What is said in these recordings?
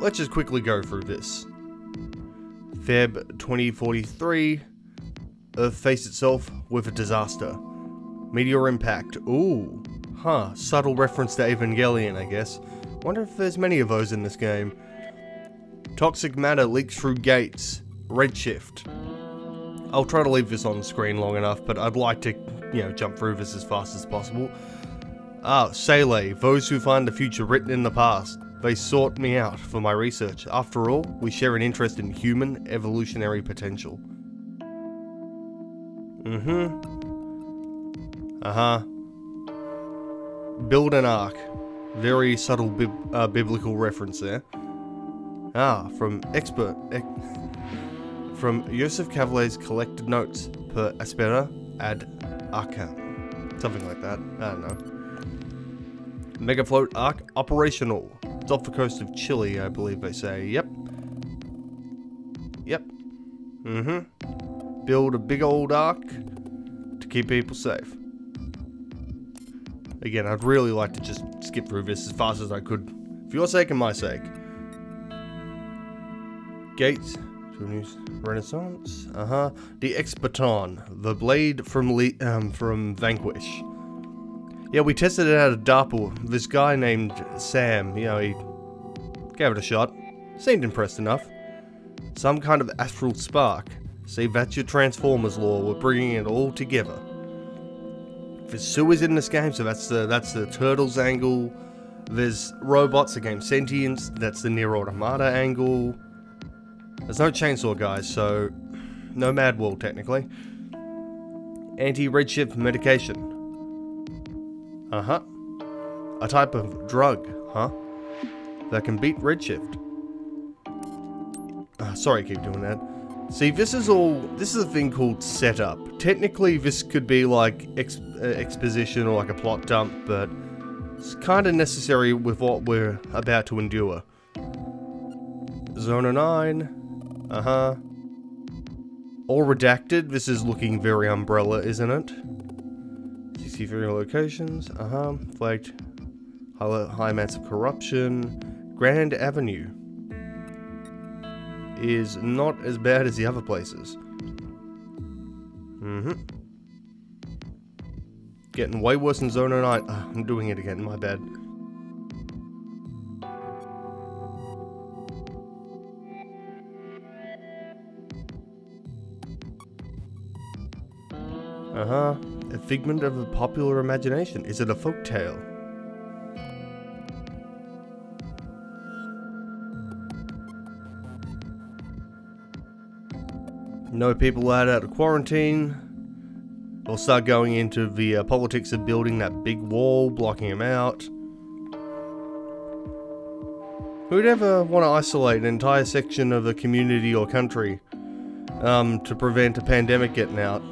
let's just quickly go through this. Feb 2043, Earth faced itself with a disaster. Meteor impact. Ooh. Huh. Subtle reference to Evangelion, I guess. Wonder if there's many of those in this game. Toxic matter leaks through gates. Redshift. I'll try to leave this on screen long enough, but I'd like to, you know, jump through this as fast as possible. Ah, Sele, those who find the future written in the past. They sought me out for my research. After all, we share an interest in human evolutionary potential. Mm-hmm. Uh-huh. Build an ark. Very subtle bib uh, biblical reference there. Ah, from expert... from Joseph Cavalier's collected notes per aspera ad arcam. Something like that. I don't know. Megafloat Ark operational. It's off the coast of Chile, I believe they say. Yep. Yep. Mm-hmm. Build a big old ark to keep people safe. Again, I'd really like to just skip through this as fast as I could. For your sake and my sake. Gates to a new renaissance. Uh-huh. The X-Baton. The blade from Le um, from Vanquish. Yeah, we tested it out at DARPA. This guy named Sam, you know, he gave it a shot. Seemed impressed enough. Some kind of astral spark. See, that's your Transformers law. We're bringing it all together. There's sewers in this game, so that's the that's the turtles angle. There's robots against sentience. That's the Nier Automata angle. There's no chainsaw guys, so no Mad World technically. Anti-redshift medication. Uh-huh. A type of drug, huh? That can beat redshift. Uh, sorry, I keep doing that. See, this is all, this is a thing called setup. Technically, this could be like ex uh, exposition or like a plot dump, but it's kind of necessary with what we're about to endure. Zona 9. Uh-huh. All redacted. This is looking very umbrella, isn't it? 63 locations. Uh-huh. Flagged high, amounts of corruption. Grand Avenue is not as bad as the other places. Mm-hmm. Getting way worse in Zone 9. Oh, I'm doing it again, my bad. Uh-huh. A figment of a popular imagination. Is it a folk tale? No people allowed out of quarantine. We'll start going into the uh, politics of building that big wall, blocking them out. Who'd ever want to isolate an entire section of a community or country um, to prevent a pandemic getting out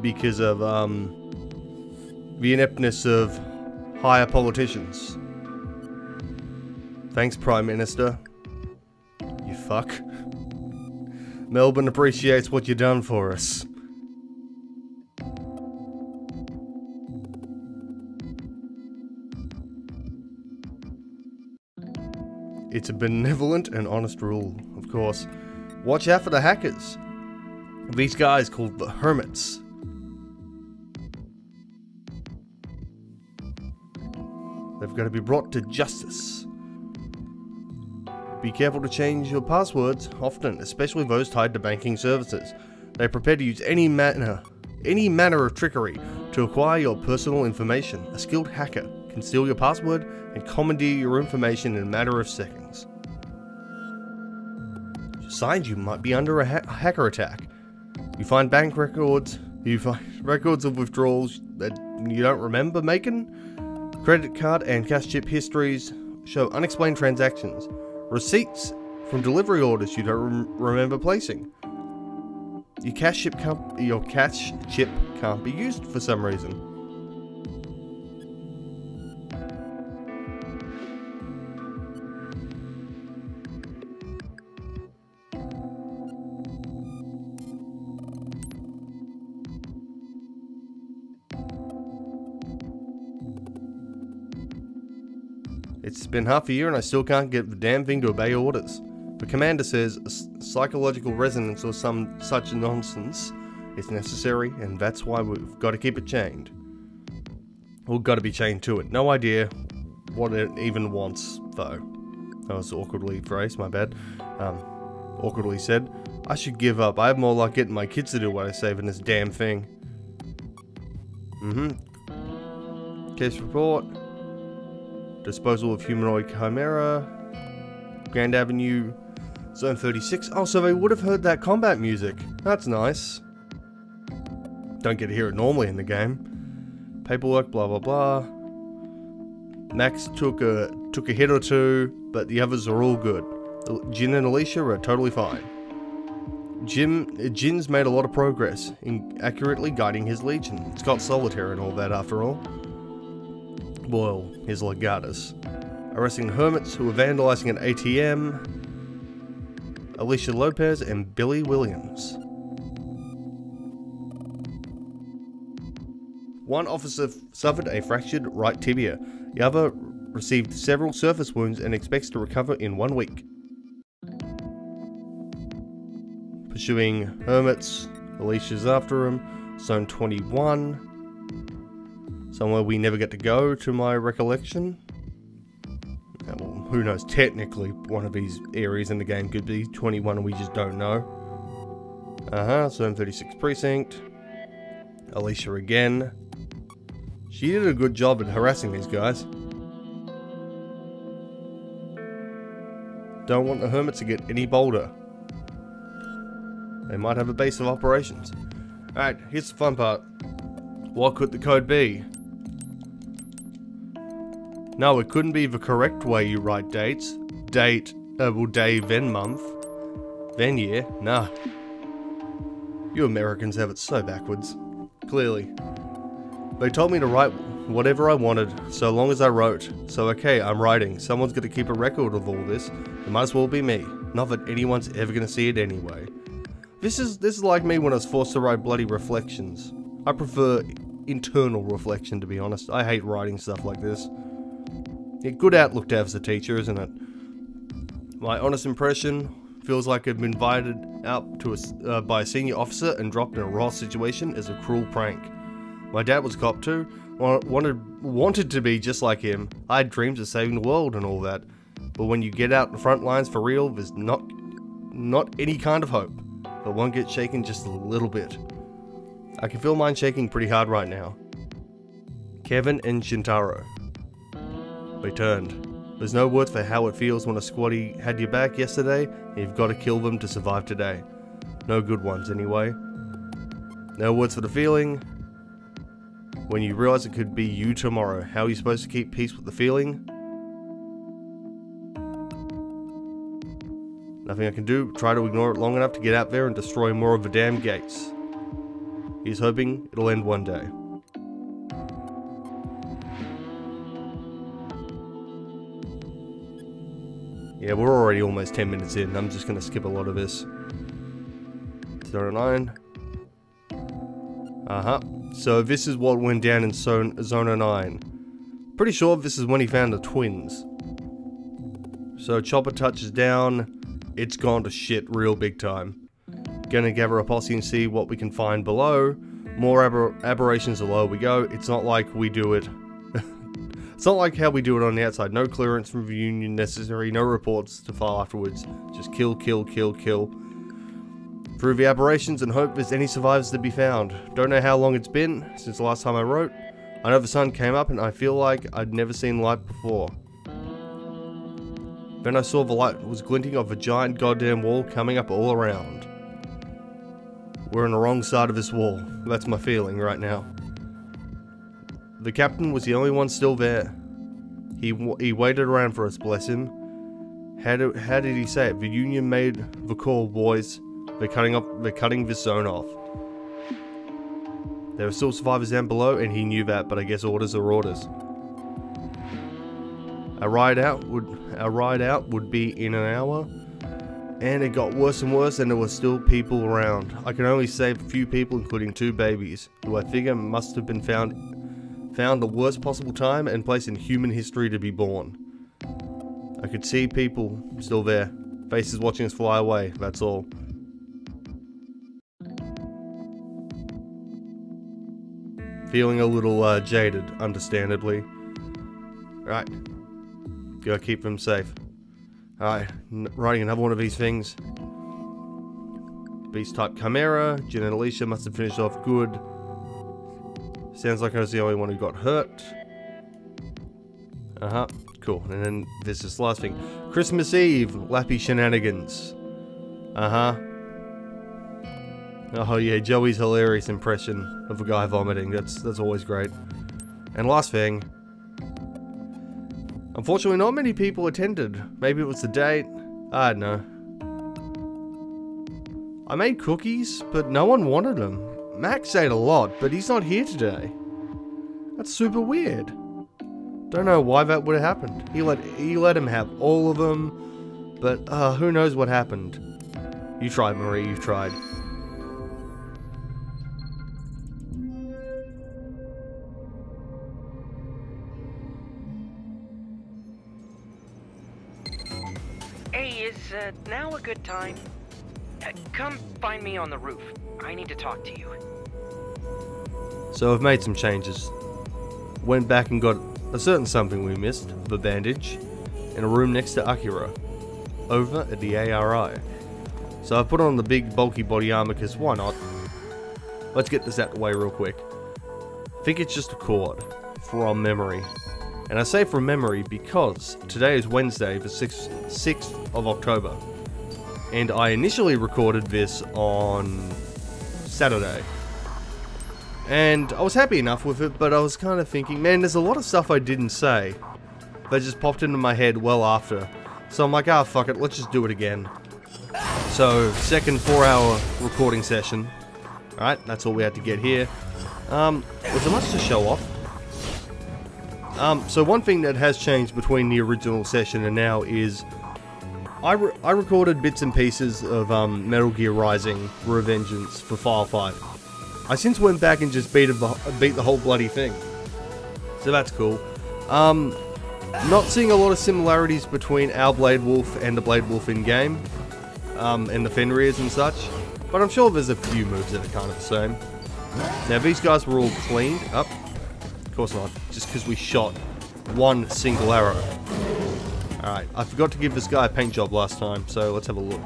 because of um, the ineptness of higher politicians? Thanks, Prime Minister. You fuck. Melbourne appreciates what you've done for us. It's a benevolent and honest rule, of course. Watch out for the hackers. These guys called the Hermits. They've got to be brought to justice. Be careful to change your passwords often, especially those tied to banking services. They are prepared to use any manner, any manner of trickery to acquire your personal information. A skilled hacker can steal your password and commandeer your information in a matter of seconds. Signs you might be under a ha hacker attack. You find bank records, you find records of withdrawals that you don't remember making. Credit card and cash chip histories show unexplained transactions. Receipts from delivery orders you don't rem remember placing. Your cash chip can't, your cash chip can't be used for some reason. It's been half a year and I still can't get the damn thing to obey orders. The commander says psychological resonance or some such nonsense is necessary, and that's why we've got to keep it chained. We've got to be chained to it. No idea what it even wants, though. That was awkwardly phrased, my bad. Um, awkwardly said. I should give up. I have more luck getting my kids to do what I say than this damn thing. Mm-hmm. Case report. Disposal of humanoid chimera. Grand Avenue. Zone 36. Oh, so they would have heard that combat music. That's nice. Don't get to hear it normally in the game. Paperwork, blah blah blah. Max took a took a hit or two, but the others are all good. Jin and Alicia are totally fine. Jim uh, Jin's made a lot of progress in accurately guiding his legion. It's got solitaire and all that after all. Well, his legatus. Arresting hermits who were vandalizing an ATM. Alicia Lopez and Billy Williams. One officer suffered a fractured right tibia. The other received several surface wounds and expects to recover in one week. Pursuing hermits, Alicia's after him. Zone 21. Somewhere we never get to go, to my recollection. Well, who knows, technically one of these areas in the game could be 21 and we just don't know. Uh-huh, Zone 36 Precinct. Alicia again. She did a good job at harassing these guys. Don't want the hermits to get any bolder. They might have a base of operations. Alright, here's the fun part. What could the code be? No, it couldn't be the correct way you write dates. Date, uh, well, day, then month. Then year. Nah. You Americans have it so backwards. Clearly. They told me to write whatever I wanted, so long as I wrote. So okay, I'm writing. Someone's gonna keep a record of all this. It might as well be me. Not that anyone's ever gonna see it anyway. This is this is like me when I was forced to write bloody reflections. I prefer internal reflection to be honest. I hate writing stuff like this. Yeah, good outlook to have as a teacher, isn't it? My honest impression feels like I've been invited out to a, uh, by a senior officer and dropped in a raw situation as a cruel prank. My dad was a cop too, wanted, wanted to be just like him. I had dreams of saving the world and all that. But when you get out in the front lines for real, there's not, not any kind of hope. But one gets shaken just a little bit. I can feel mine shaking pretty hard right now. Kevin and Shintaro. They turned. There's no words for how it feels when a squatty had your back yesterday, and you've got to kill them to survive today. No good ones, anyway. No words for the feeling, when you realize it could be you tomorrow, how are you supposed to keep peace with the feeling? Nothing I can do, try to ignore it long enough to get out there and destroy more of the damn gates. He's hoping it'll end one day. Yeah, we're already almost 10 minutes in. I'm just going to skip a lot of this. 09. Uh-huh. So this is what went down in Zone, Zone 9. Pretty sure this is when he found the twins. So Chopper touches down, it's gone to shit real big time. Gonna gather a posse and see what we can find below. More aber aberrations the lower we go. It's not like we do it. It's not like how we do it on the outside. No clearance from the Union necessary, no reports to file afterwards. Just kill, kill, kill, kill through the aberrations and hope there's any survivors to be found. Don't know how long it's been since the last time I wrote. I know the sun came up and I feel like I'd never seen light before. Then I saw the light was glinting off a giant goddamn wall coming up all around. We're on the wrong side of this wall. That's my feeling right now. The captain was the only one still there. He, he waited around for us, bless him. How, do, how did he say it? The Union made the call, boys. They're cutting up. They're cutting this zone off. There were still survivors down below, and he knew that. But I guess orders are orders. A ride out would a ride out would be in an hour, and it got worse and worse, and there were still people around. I can only save a few people, including two babies, who I figure must have been found found the worst possible time and place in human history to be born. I could see people still there. Faces watching us fly away, that's all. Feeling a little uh, jaded, understandably. Right. Gotta keep them safe. Alright, writing another one of these things. Beast type Chimera. Jen and Alicia must have finished off good. Sounds like I was the only one who got hurt. Uh-huh. Cool. And then there's this last thing. Christmas Eve. Lappy shenanigans. Uh-huh. Oh yeah, Joey's hilarious impression of a guy vomiting. That's that's always great. And last thing. Unfortunately, not many people attended. Maybe it was the date. I don't know. I made cookies, but no one wanted them. Max ate a lot, but he's not here today. That's super weird. Don't know why that would have happened. He let he let him have all of them, but uh, who knows what happened. You tried, Marie. You tried. uh, now a good time? Uh, come find me on the roof. I need to talk to you. So I've made some changes. Went back and got a certain something we missed, the bandage, in a room next to Akira, over at the ARI. So I've put on the big bulky body armor because why not? Let's get this out the way real quick. I think it's just a cord, from memory. And I say from memory because today is Wednesday, the 6th, 6th of October. And I initially recorded this on Saturday. And I was happy enough with it, but I was kind of thinking, man, there's a lot of stuff I didn't say. That just popped into my head well after. So I'm like, ah, oh, fuck it, let's just do it again. So, second four hour recording session. Alright, that's all we had to get here. Um, was there much to show off? Um, so one thing that has changed between the original session and now is I, re I recorded bits and pieces of um, Metal Gear Rising Revengeance for 5. I since went back and just beat, the, beat the whole bloody thing. So that's cool. Um, not seeing a lot of similarities between our Blade Wolf and the Blade Wolf in game, um, and the Fenrirs and such, but I'm sure there's a few moves that are kind of the same. Now these guys were all cleaned up, of course not. Just because we shot one single arrow. Alright, I forgot to give this guy a paint job last time, so let's have a look.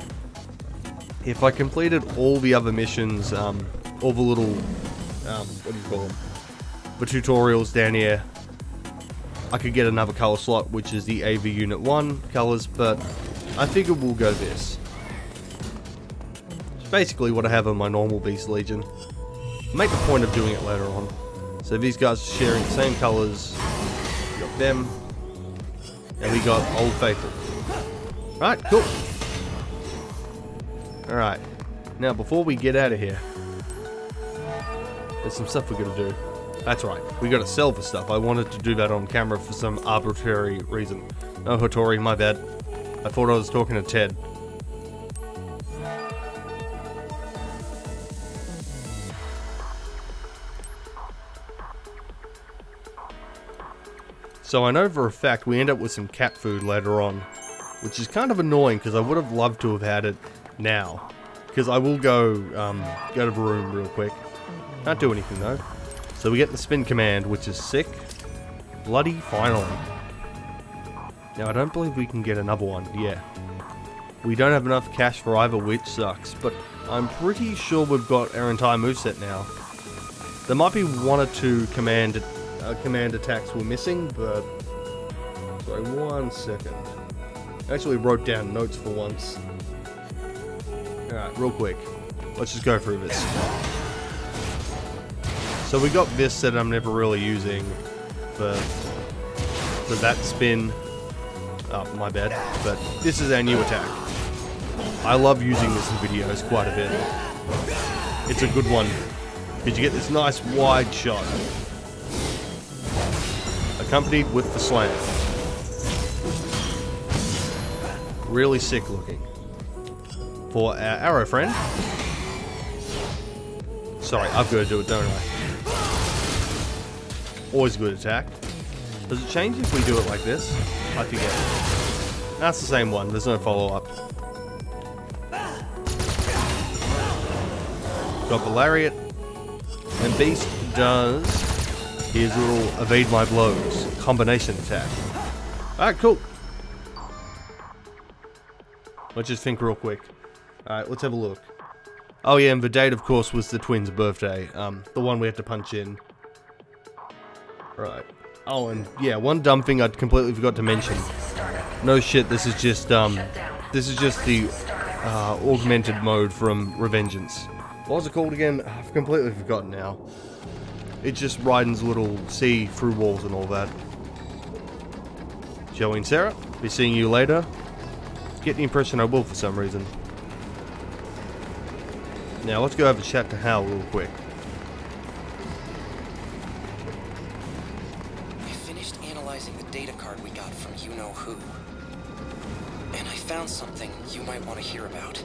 If I completed all the other missions, um, all the little, um, what do you call them? The tutorials down here, I could get another color slot, which is the AV Unit 1 colors, but I figured we'll go this. It's basically what I have on my normal Beast Legion. make a point of doing it later on. So these guys are sharing the same colours. Got them. And we got Old Faithful. Right, cool. Alright. Now, before we get out of here, there's some stuff we're going to do. That's right, we got to sell the stuff. I wanted to do that on camera for some arbitrary reason. No, Hattori, my bad. I thought I was talking to Ted. So I know for a fact we end up with some cat food later on, which is kind of annoying because I would have loved to have had it now. Because I will go um, go to the room real quick. Can't do anything though. So we get the spin command, which is sick. Bloody finally. Now I don't believe we can get another one. Yeah. We don't have enough cash for either, which sucks. But I'm pretty sure we've got our entire moveset now. There might be one or two command uh, command attacks were missing, but... Sorry, one second. I actually wrote down notes for once. Alright, real quick. Let's just go through this. So we got this that I'm never really using for, for that spin. Oh, my bad. But this is our new attack. I love using this in videos quite a bit. It's a good one. Because you get this nice wide shot accompanied with the slam. Really sick looking. For our arrow friend. Sorry, I've got to do it, don't I? Always a good attack. Does it change if we do it like this? I forget. That's the same one. There's no follow-up. Got the lariat. And Beast does his little evade my blows combination attack. Alright, cool. Let's just think real quick. Alright, let's have a look. Oh yeah, and the date, of course, was the twins' birthday. Um, the one we had to punch in. Right. Oh, and yeah, one dumb thing I completely forgot to mention. No shit, this is just, um, this is just the, uh, augmented mode from Revengeance. What was it called again? I've completely forgotten now. It's just Raiden's little see through walls and all that. Joey and Sarah, be seeing you later. Get the impression I will for some reason. Now let's go have a chat to Hal real quick. I finished analyzing the data card we got from you know who. And I found something you might want to hear about.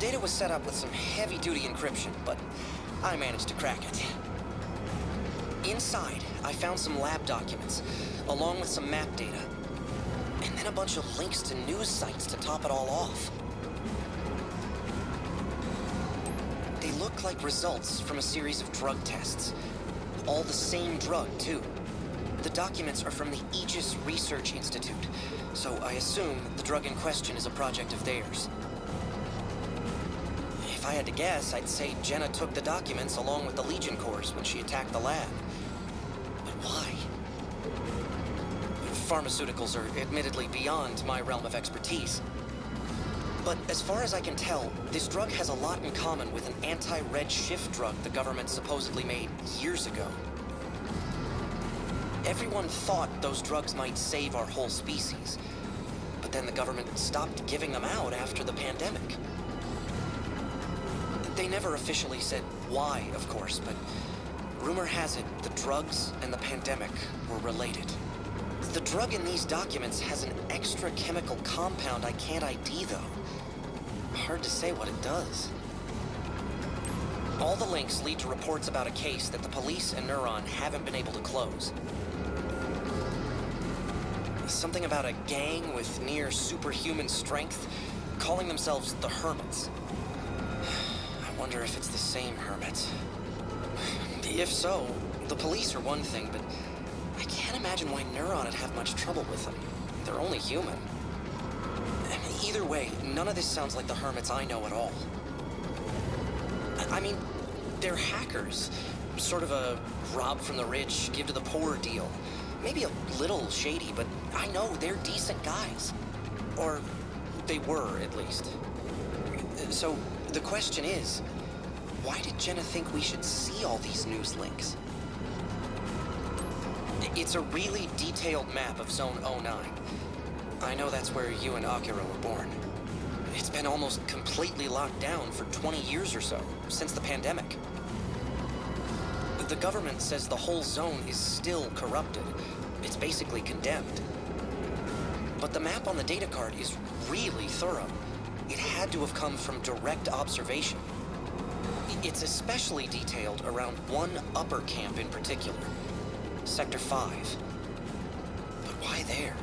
Data was set up with some heavy-duty encryption, but I managed to crack it. Inside, I found some lab documents, along with some map data. And then a bunch of links to news sites to top it all off. They look like results from a series of drug tests. All the same drug, too. The documents are from the Aegis Research Institute, so I assume the drug in question is a project of theirs. I had to guess, I'd say Jena took the documents along with the Legion Corps when she attacked the lab. But why? Pharmaceuticals are admittedly beyond my realm of expertise. But as far as I can tell, this drug has a lot in common with an anti-red shift drug the government supposedly made years ago. Everyone thought those drugs might save our whole species. But then the government stopped giving them out after the pandemic. They never officially said why, of course, but rumor has it the drugs and the pandemic were related. The drug in these documents has an extra chemical compound I can't ID, though. Hard to say what it does. All the links lead to reports about a case that the police and Neuron haven't been able to close. Something about a gang with near superhuman strength, calling themselves the Hermits. Wonder if it's the same Hermits. If so, the police are one thing, but I can't imagine why Neuron would have much trouble with them. They're only human. Either way, none of this sounds like the Hermits I know at all. I mean, they're hackers. Sort of a rob from the rich, give to the poor deal. Maybe a little shady, but I know they're decent guys. Or they were, at least. So, the question is, why did Jena think we should see all these news links? It's a really detailed map of Zone 09. I know that's where you and Akira were born. It's been almost completely locked down for 20 years or so, since the pandemic. The government says the whole zone is still corrupted. It's basically condemned. But the map on the data card is really thorough. It had to have come from direct observation. It's especially detailed around one upper camp in particular. Sector 5. But why there?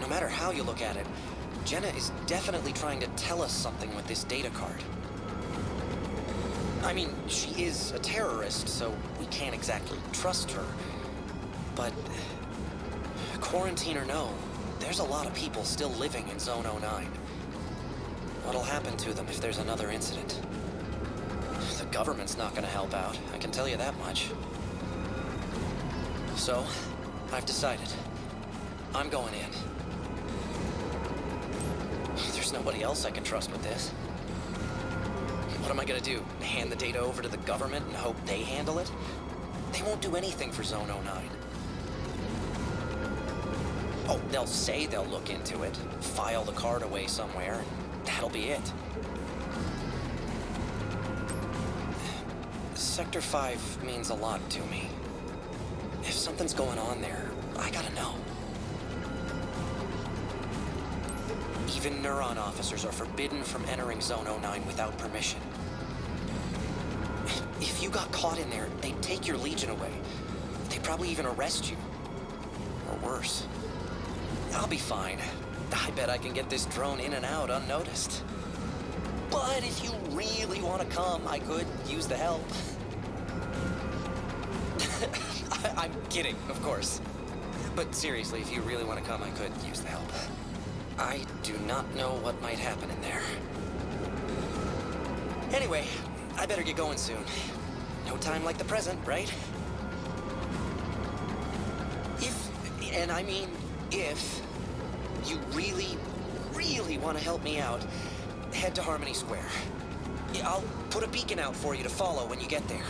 No matter how you look at it, Jena is definitely trying to tell us something with this data card. I mean, she is a terrorist, so we can't exactly trust her. But, quarantine or no, there's a lot of people still living in Zone 09. What'll happen to them if there's another incident? The government's not gonna help out, I can tell you that much. So, I've decided. I'm going in. There's nobody else I can trust with this. What am I gonna do? Hand the data over to the government and hope they handle it? They won't do anything for Zone 09. Oh, they'll say they'll look into it, file the card away somewhere, that'll be it. Sector 5 means a lot to me. If something's going on there, I gotta know. Even Neuron officers are forbidden from entering Zone 09 without permission. If you got caught in there, they'd take your Legion away. They'd probably even arrest you. Or worse. I'll be fine. I bet I can get this drone in and out unnoticed. But if you really want to come, I could use the help. I- I'm kidding, of course. But seriously, if you really want to come, I could use the help. I do not know what might happen in there. Anyway, I better get going soon. No time like the present, right? If, and I mean if, you really, really want to help me out, head to Harmony Square. I'll put a beacon out for you to follow when you get there.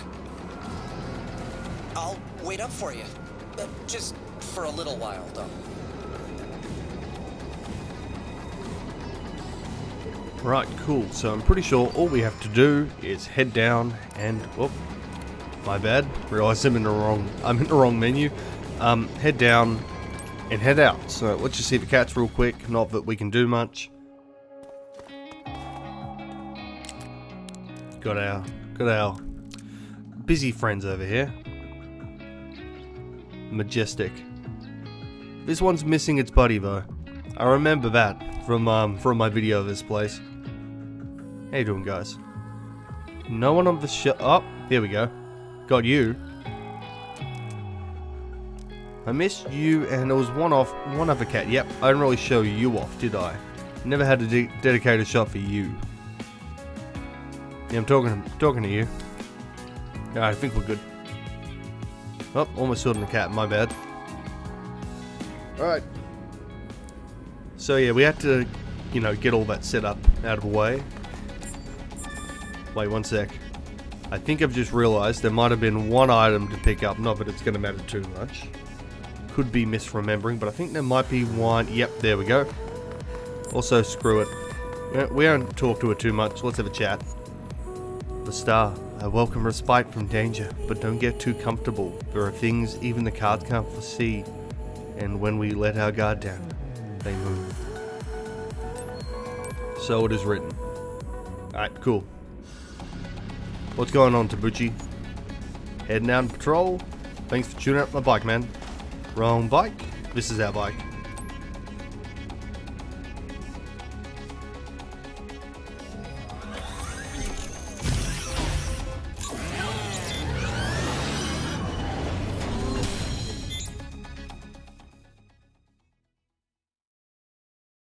I'll wait up for you. Uh, just for a little while, though. Right, cool. So I'm pretty sure all we have to do is head down and oh, my bad. Realize I'm in the wrong I'm in the wrong menu. Um, head down and head out. So let's just see the cats real quick. Not that we can do much. Got our got our busy friends over here. Majestic. This one's missing its buddy though. I remember that from um from my video of this place. How you doing, guys? No one on the show. Oh, here we go. Got you. I missed you, and there was one off, one other cat. Yep, I didn't really show you off, did I? Never had a de dedicated shot for you. Yeah, I'm talking, talking to you. Alright, I think we're good. Oh, almost saw the cat. My bad. Alright. So yeah, we had to, you know, get all that set up out of the way. Wait one sec. I think I've just realized there might have been one item to pick up, not that it's going to matter too much. Could be misremembering, but I think there might be one. Yep, there we go. Also, screw it. We don't talk to her too much, let's have a chat. The star, I welcome respite from danger, but don't get too comfortable. There are things even the cards can't foresee, and when we let our guard down, they move. So it is written. Alright, cool. What's going on, Tabuchi? Heading out on patrol? Thanks for tuning up my bike, man. Wrong bike. This is our bike.